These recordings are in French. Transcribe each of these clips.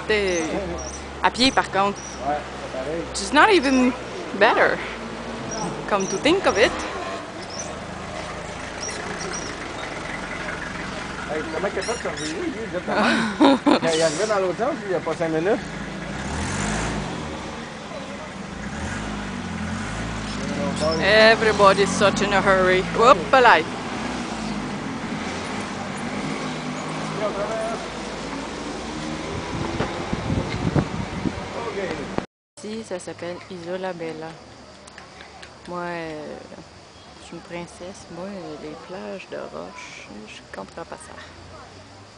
C'était à pied par contre. Ouais. It's not even better. Come to think of it. Hey, comment qu'il a fait de se revirer, lui, vite de même? Quand il est arrivé dans l'autre sens, il n'y a pas 5 minutes. Everybody's such in a hurry. Hoppalay. Ça s'appelle Isola Bella. Moi, euh, je suis une princesse. Moi, les plages de roche, je comprends pas ça.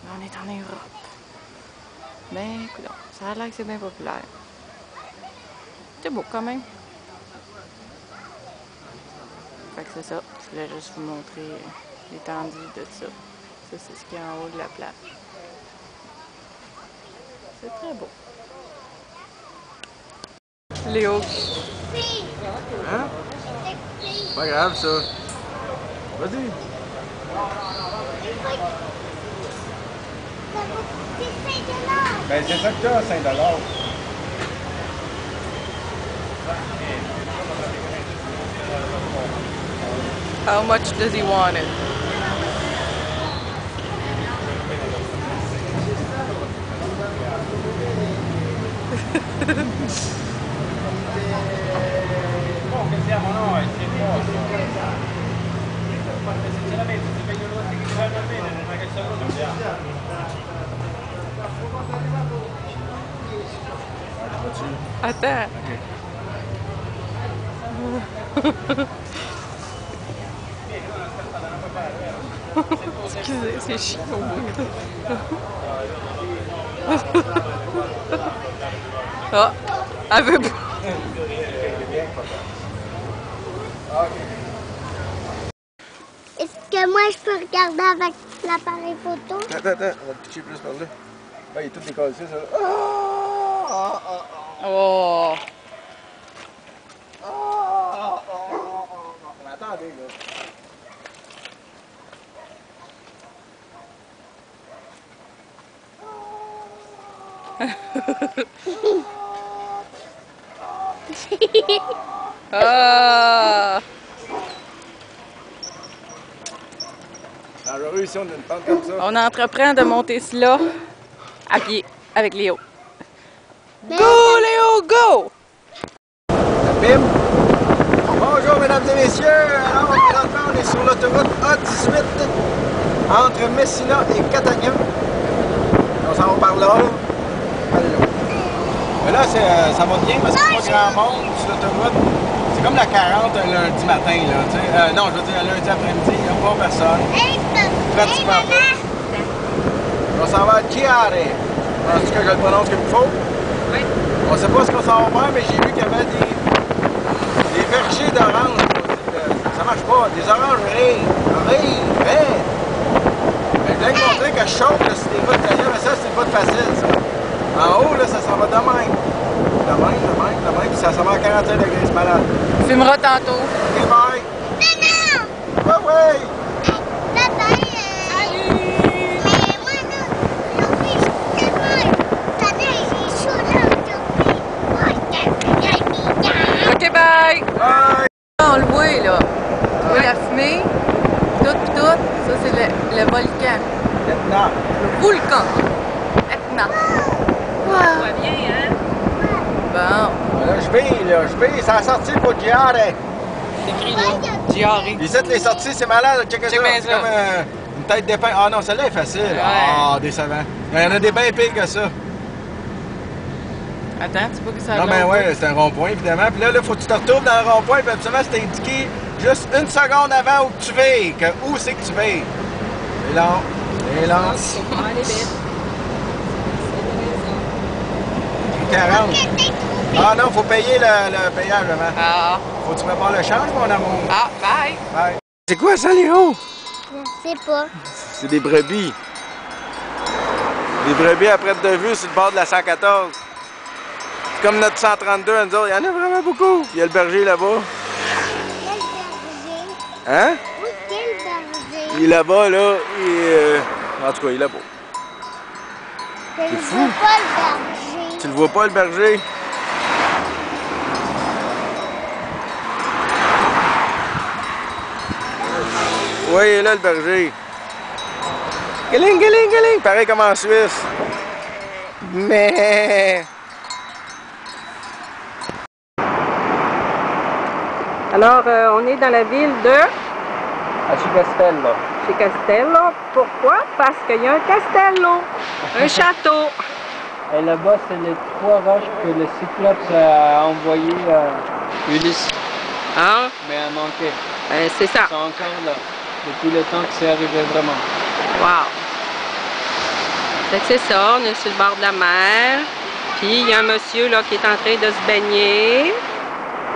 Mais on est en Europe. Ben, écoute, ça a l'air que c'est bien populaire. C'est beau quand même. Fait que c'est ça. Je voulais juste vous montrer l'étendue de ça. Ça, c'est ce qu'il y a en haut de la plage. C'est très beau. Léo. Hein? Pas grave, ça. Vas-y. Ben, c'est ça que t'as, 5 How much does he want it? Attends. Excusez, c'est chiant au bout. Ah, elle veut pas. Est-ce que moi je peux regarder avec l'appareil photo? Attends, attends, on va te pitcher plus par là. Ah, il est tout décollé, ça. Ah! Ah! Ah! Ah! Oh. Ah! Ah! Ah! Mais attendez, là. Ah. Alors, on a une pente comme ça. On entreprend de monter cela à pied avec Léo. Mais- Go Léo, go! Bim! Bonjour, mesdames et messieurs! Alors, présentement, on est sur l'autoroute A18 entre Messina et Catania. On s'en va par là. Mais là, euh, ça va bien parce qu'il n'y a pas grand monde sur l'autoroute. C'est comme la 40 un lundi matin, là. tu sais. Euh, non, je veux dire, un lundi après-midi, il n'y a pas personne. Pratiquement maman! On s'en va à Chiare. Penses-tu que je le prononce comme il faut? Oui. On sait pas ce qu'on s'en va faire, mais j'ai vu qu'il y avait des, des vergers d'oranges. Ça marche pas. Des oranges rires. Mais je voulais te montrer que je chauffe là, sur des routes d'ailleurs, mais ça, c'est une route facile, ça. En haut, là, ça s'en va de même. De même, de même, de même. Puis ça s'en va à 41 degrés, c'est malade. Tu filmeras tantôt. OK, bye. Ouais, ouais. Non, j'ai un Ok, bye! Bye. On le voit là. Tu vois la fumée, tout tout. Ça, c'est le, le volcan. Maintenant. Le volcan. Maintenant. Wow. bien, hein? Bon. Là, je vais, là, je vais. Ça a sorti pour Chiare. C'est écrit là. Les sept, les sorties, c'est malade. Check. Check C'est comme euh, une tête d'épin. Ah non, celle-là est facile. Ouais. Ah, décevant. Il y en a des bien pires que ça. Attends, tu peux que ça Non, mais ouais, c'est un rond-point, évidemment. Puis là, il faut que tu te retournes dans le rond-point. Puis absolument, c'est indiqué juste une seconde avant où tu vas. Que où c'est que tu vas. Et là, et là, Allez, vite. 40. Ah non, faut payer le, le payage avant. Ah. Faut que tu prépares le change, mon amour. Ah, bye! Bye. C'est quoi ça, Léo? Je sais pas. C'est des brebis. Des brebis à perte de vue sur le bord de la 114. C'est comme notre 132, nous autres. Il y en a vraiment beaucoup. Il y a le berger là-bas. Quel berger? Hein? Oui, quel berger? Il est là-bas, là. Et, euh, En tout cas, il est là-bas. Je ne fou. vois pas le berger. Tu le vois pas, le berger? Oui, il est là, le berger. Galing, galing, galing! Pareil comme en Suisse. Mais... Alors, euh, on est dans la ville de? À Chicastello. chez Castello. Pourquoi? Parce qu'il y a un castello, un château. Et là-bas, c'est les trois roches que le Cyclope a envoyé à Ulysse. Hein? Mais a manqué. Euh, c'est ça. Ils sont encore là. Depuis le temps que c'est arrivé vraiment. Wow! Fait que c'est ça, on est sur le bord de la mer. Puis il y a un monsieur là qui est en train de se baigner.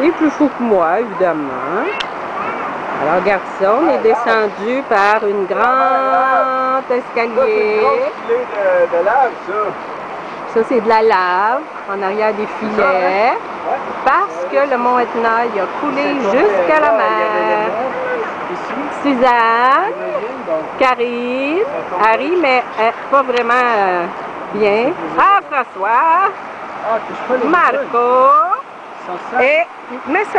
Il est plus fou que moi, évidemment. Alors regarde ça, on est descendu par une grande escalier. de, de lave, ça. Ça c'est de la lave en arrière des filets. Parce que le mont Etna il a coulé jusqu'à la mer. Suzanne, Karine, Harry, mais euh, pas vraiment euh, bien. Ah, François, ah, Marco et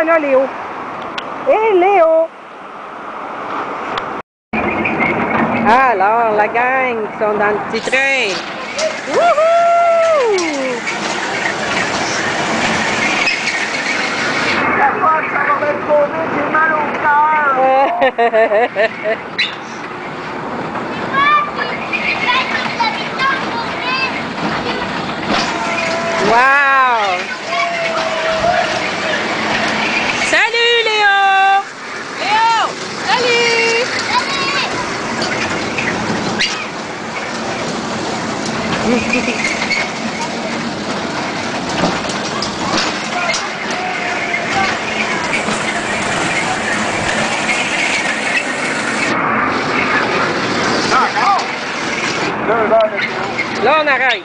là, Léo. Et Léo. Alors, la gang qui sont dans le petit train. Wouhou! Ça va j'ai mal au cœur. Wow! Bola, Rai!